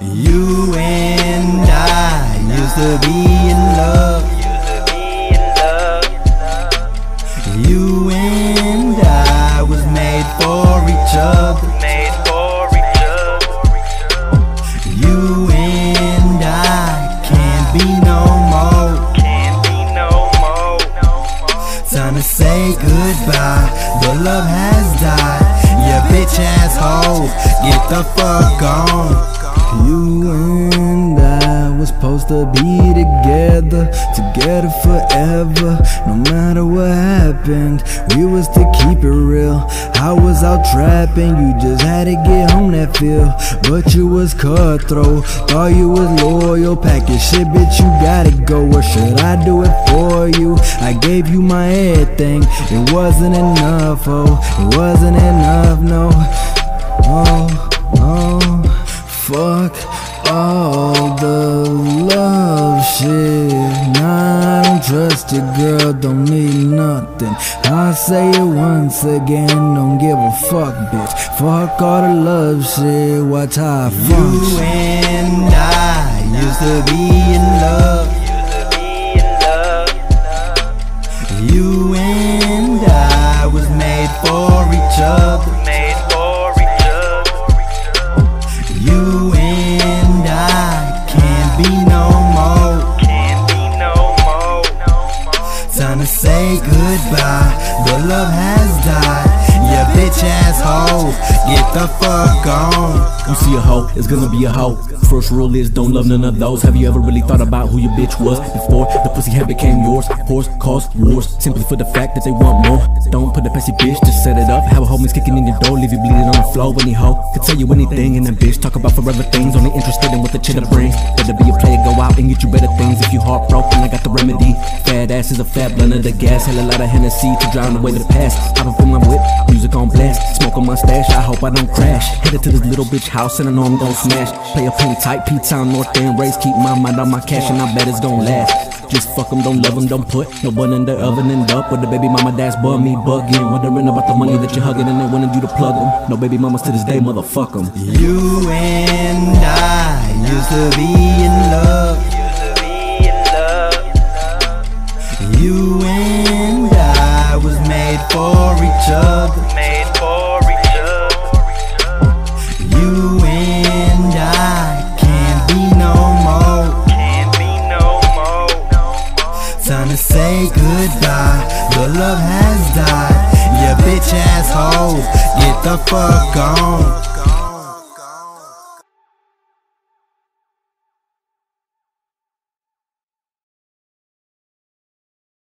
You and I used to be in love. You and I was made for each other. You and I can't be no more. Time to say goodbye. The love has died. Yeah, bitch asshole, get the fuck on. You and I was supposed to be together, together forever. No matter what happened, we was to keep it real. I was out trapping, you just had to get home that feel. But you was cutthroat, thought you was loyal. Pack your shit, bitch, you gotta go. Or should I do it for you? I gave you my everything, it wasn't enough, oh, it wasn't enough, no. Oh, oh. Fuck all the love shit. Nah, I don't trust your girl, don't need nothing. I'll say it once again, don't give a fuck, bitch. Fuck all the love shit, watch how I function. You and I used to be in love. Can't be no more. Time to say goodbye. The love get the fuck on. You see a hoe, it's gonna be a hoe. First rule is don't love none of those. Have you ever really thought about who your bitch was before the pussy had became yours? Horse cause wars simply for the fact that they want more. Don't put a pessy bitch, just set it up. Have a homies kicking in your door, leave you bleeding on the floor. Any hoe could tell you anything, and that bitch talk about forever things. Only interested in what the cheddar brings. Better be a player, go out and get you better things. If you heartbroken, I got the remedy. Fat ass is a fat blunt of the gas. Hell a lot of Hennessy to drown away the past. I've been whip, music stash, I hope I don't crash. Headed to this little bitch house, and I know I'm gon' smash. Play a penny tight, P Town, North End race. Keep my mind on my cash, and I bet it's gon' last. Just fuck 'em, don't love 'em, don't put no bun in the oven. End up with the baby mama that's bug me bugging. Wondering about the money that you're hugging, and they wanted you to plug 'em. No baby mamas to this day, motherfuck 'em. You and I used to be in love. You and say goodbye. The love has died. Yeah, bitch asshole, get the fuck on.